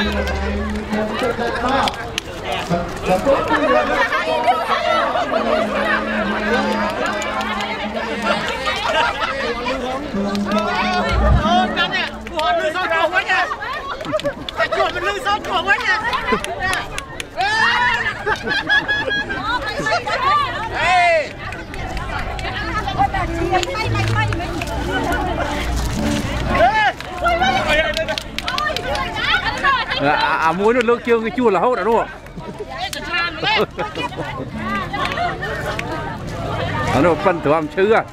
Ờ, con nè, của lư sao chuồng quá nè. Cái chuồng mình lư sao chuồng. Ê! À, à, à muối nó lương chương cái chua là hốt đã đúng không? Nó phân thử am chứ à